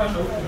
看手。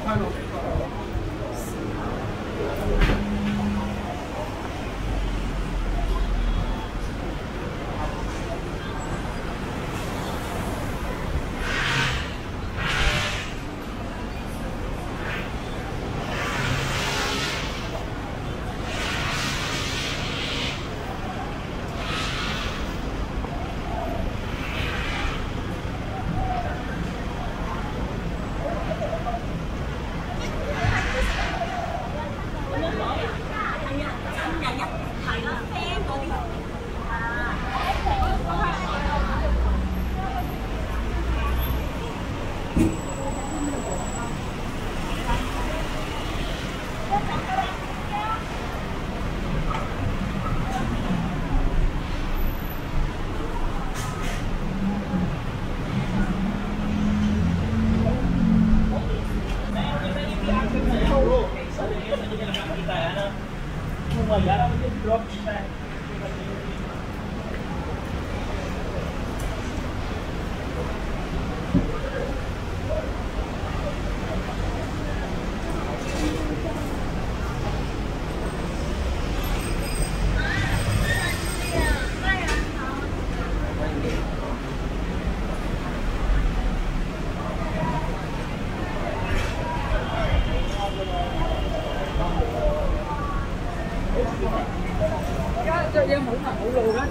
chơi game mũ mà mũ lù hết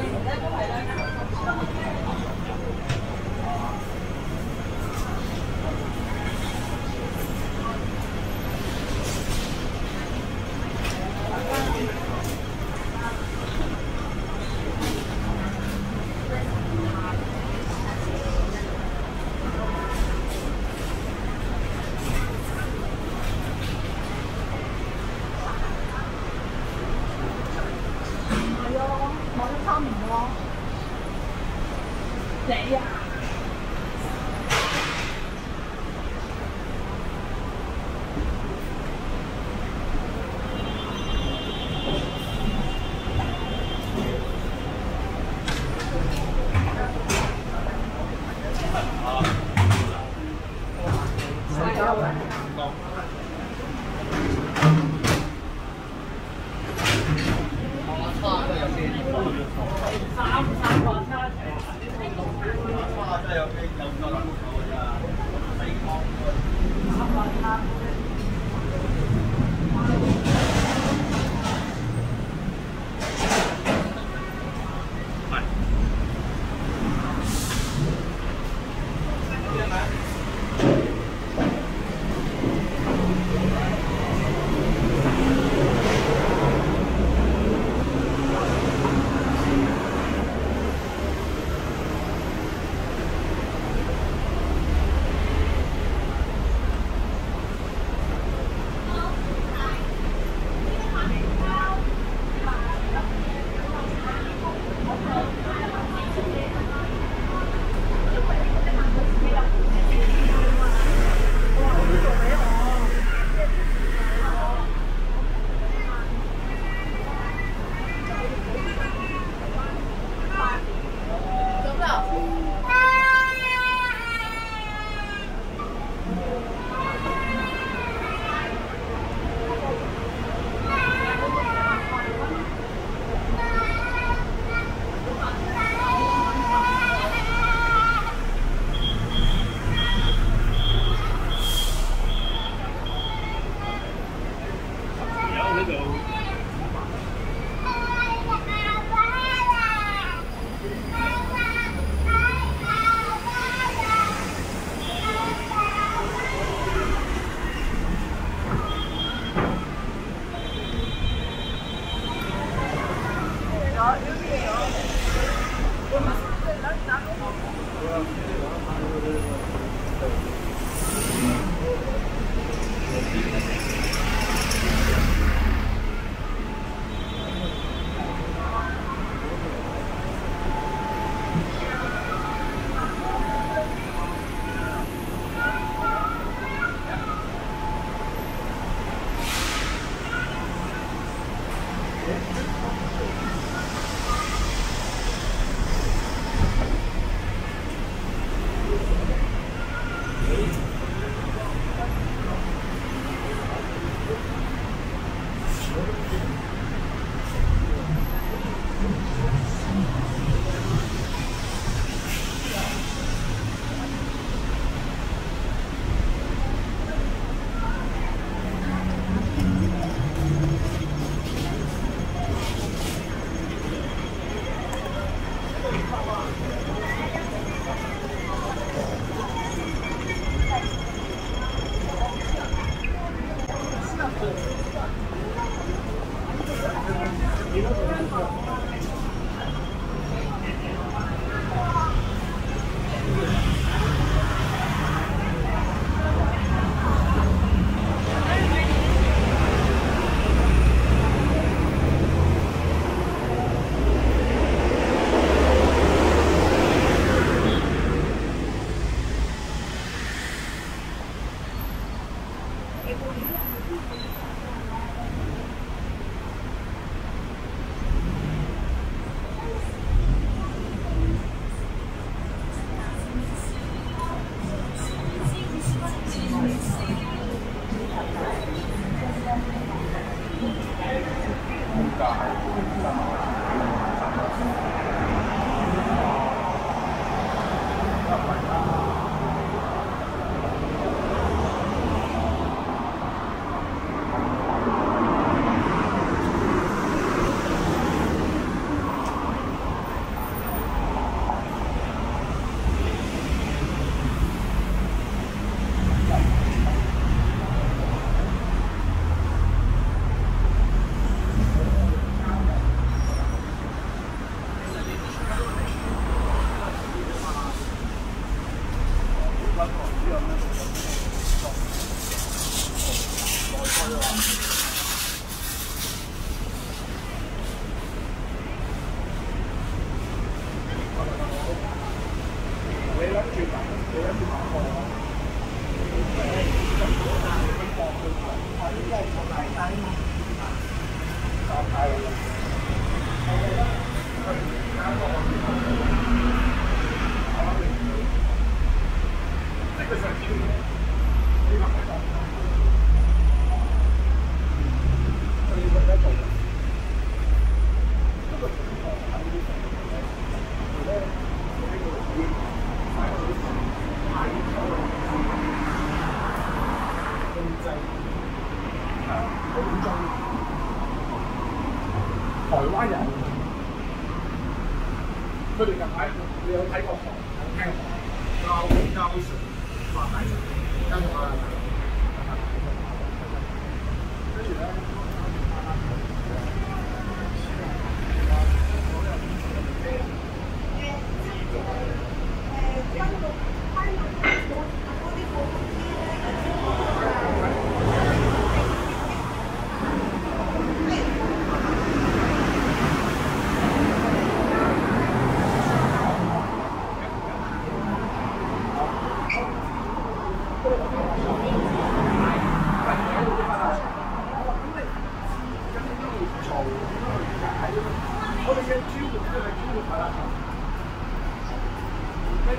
係啊，買咗三年咯。你啊？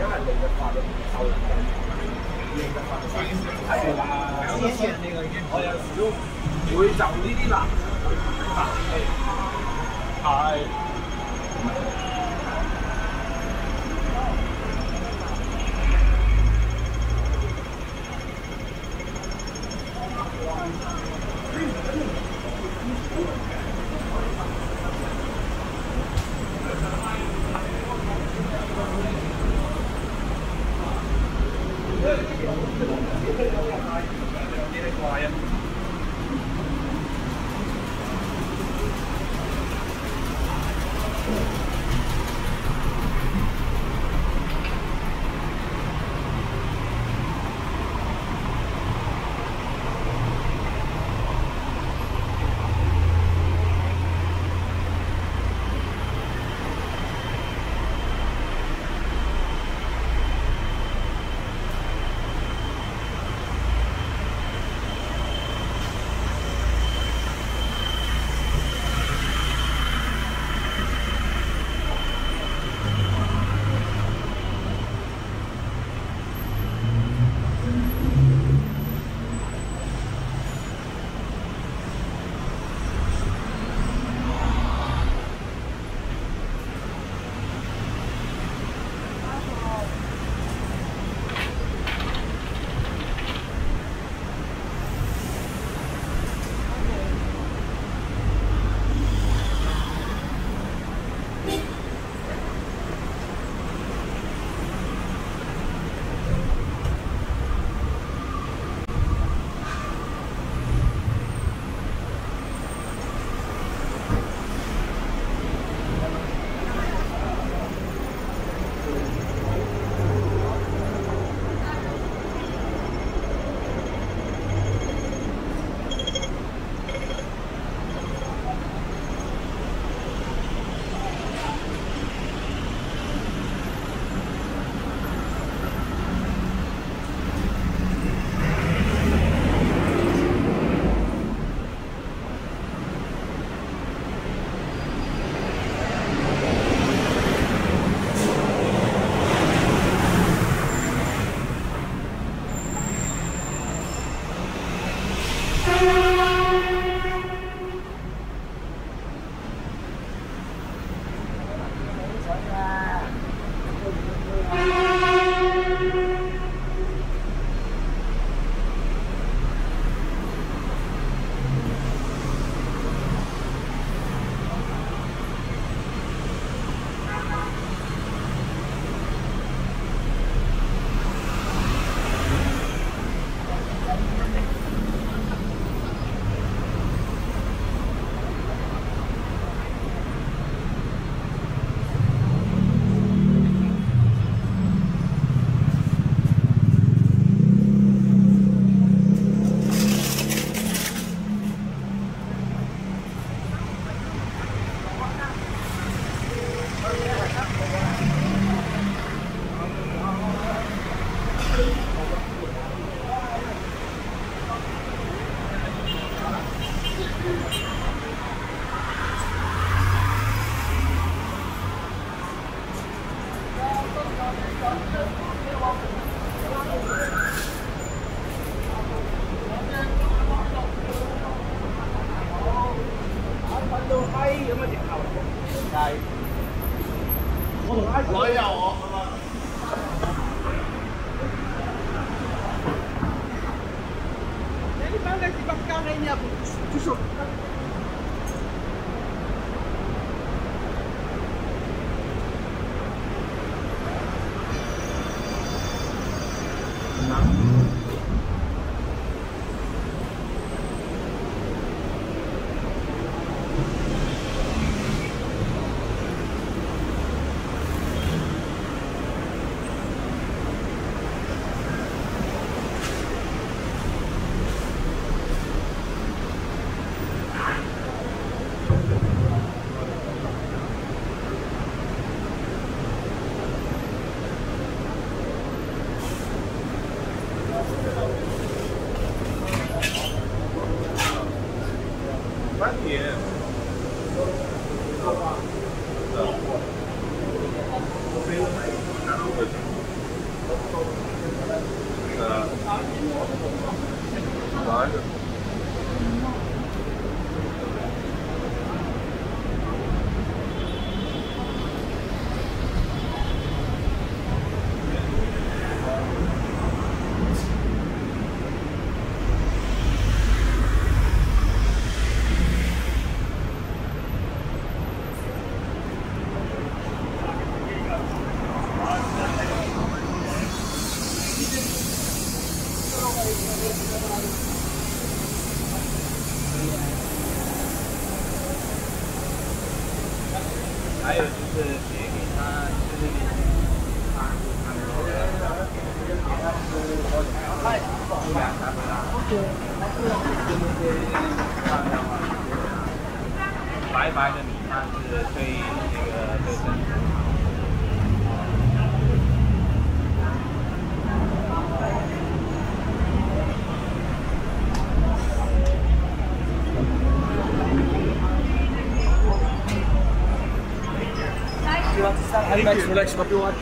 而家係亂入發咁受人氣，亂入發，睇住啦！之前你個，我有時都唔會就呢啲難。thank you. Next, happy one.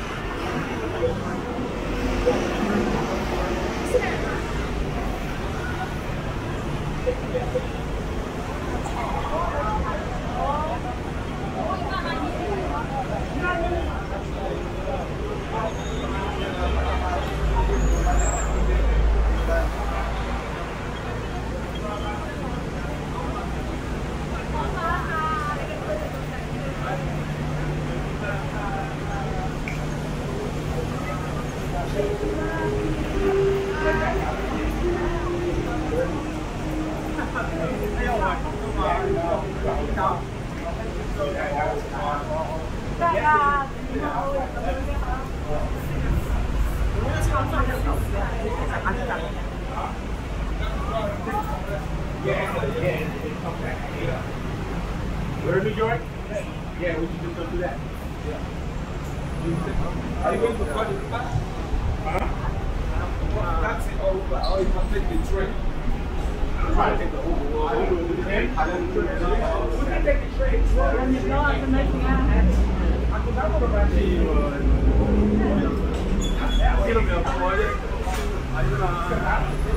Ah, il est.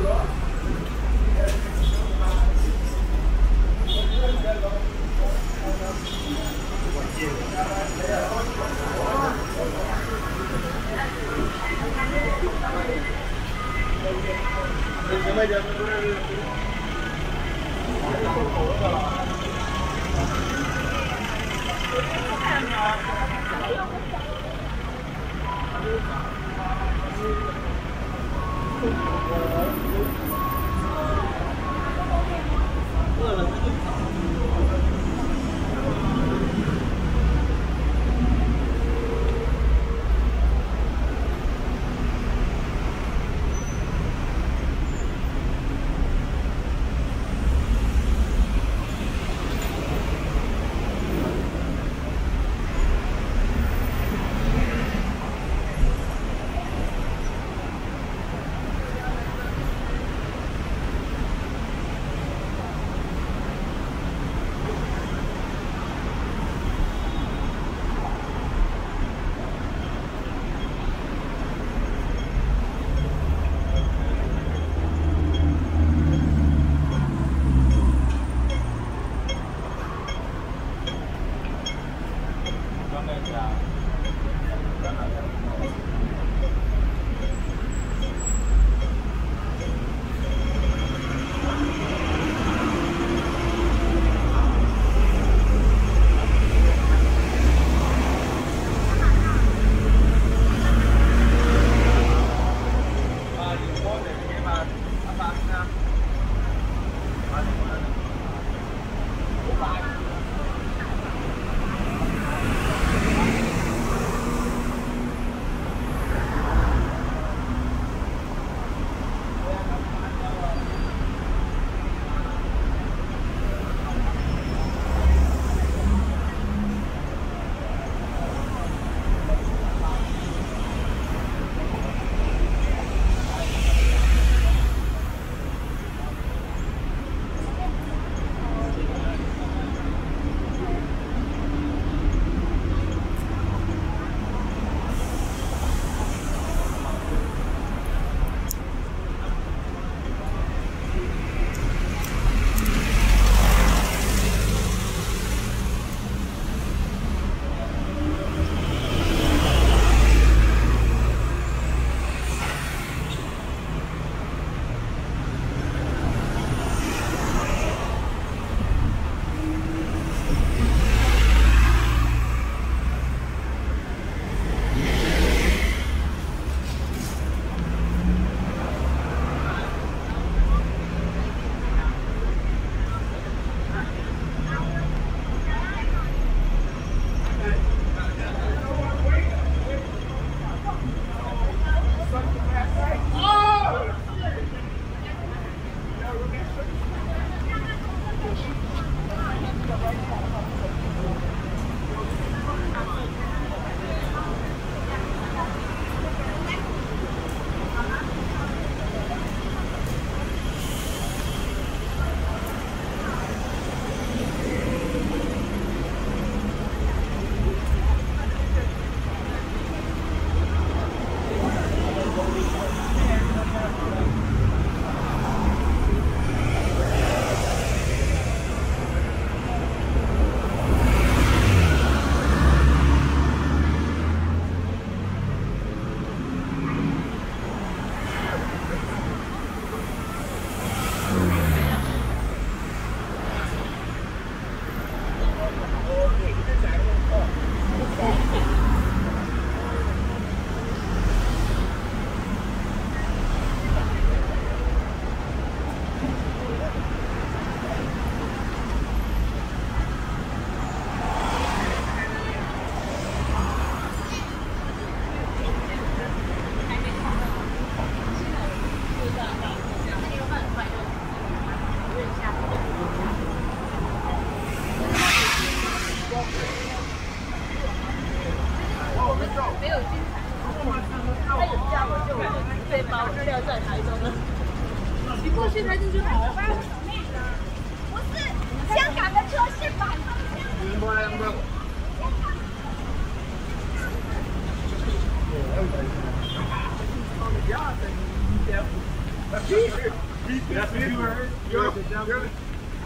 That's you heard.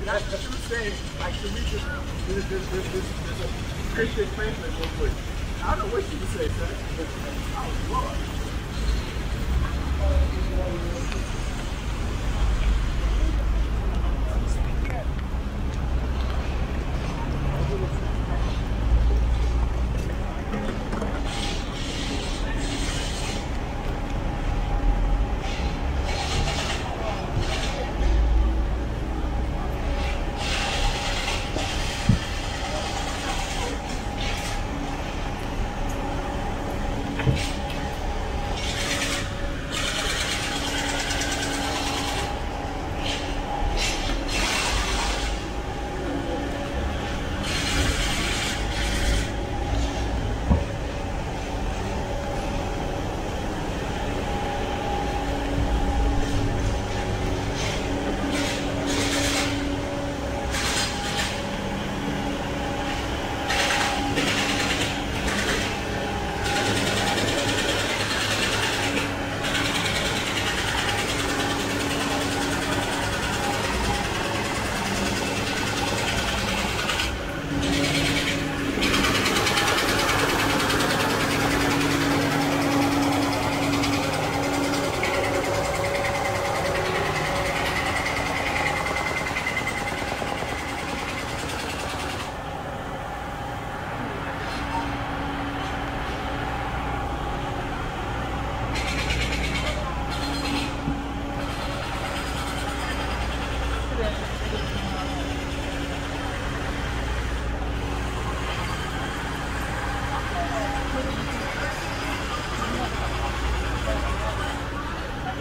That's what you. Like this, this, this, this, this, Christian real quick. I don't you say. Oh, Lord. say something.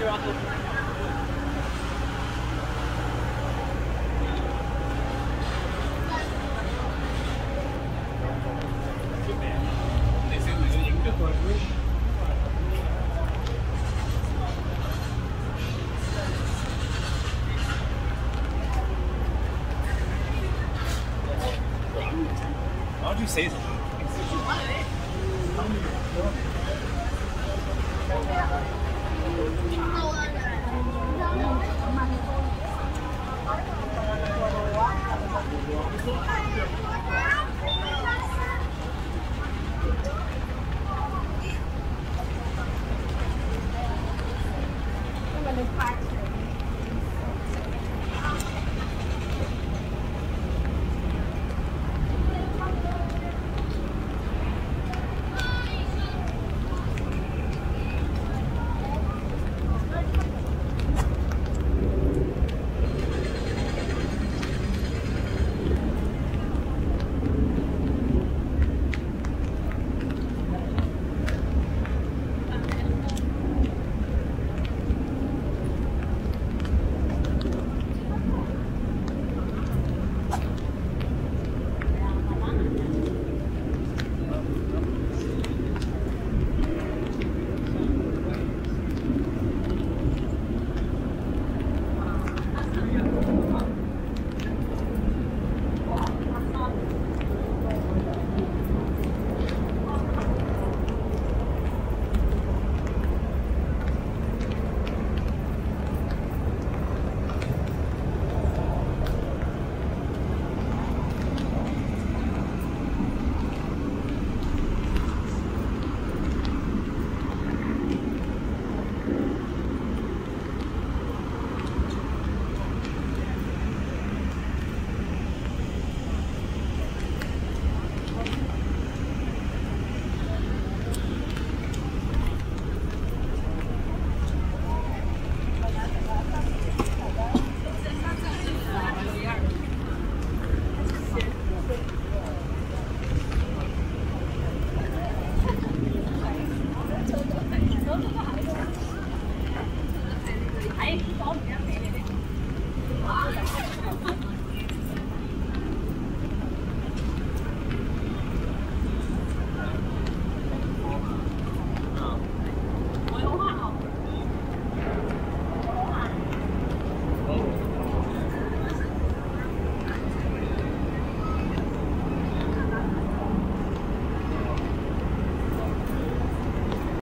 How do you say this?